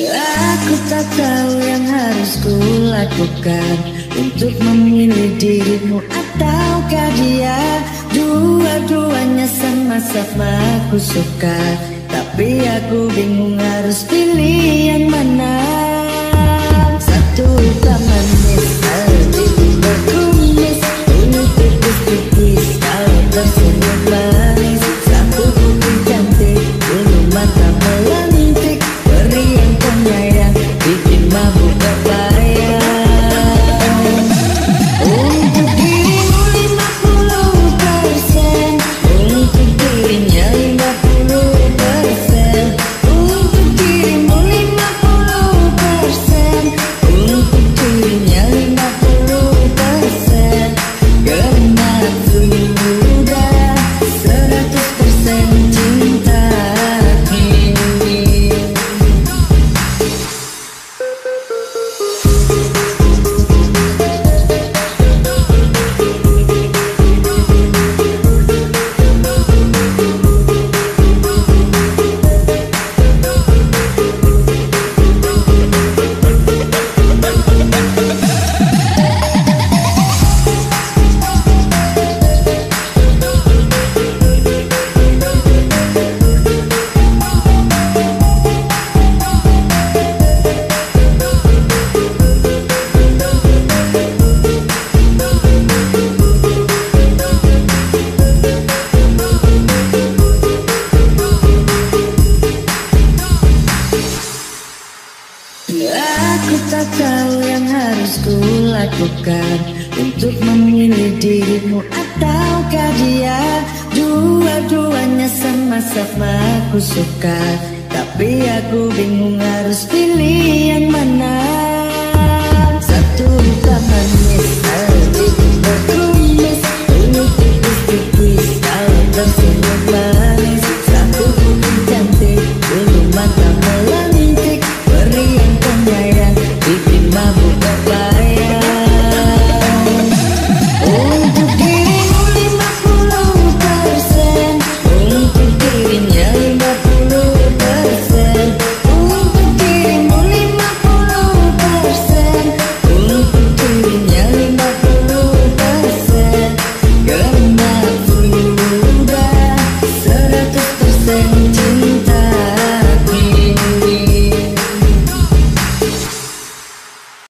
Aku tak tahu yang harus ku lakukan Untuk memilih dirimu ataukah dia? Dua-duanya sama-sama aku suka Tapi aku bingung harus pilih Aku tak yang harus ku lakukan Untuk memilih dirimu ataukah dia? Dua-duanya sama-sama aku suka. Tapi aku bingung harus pilih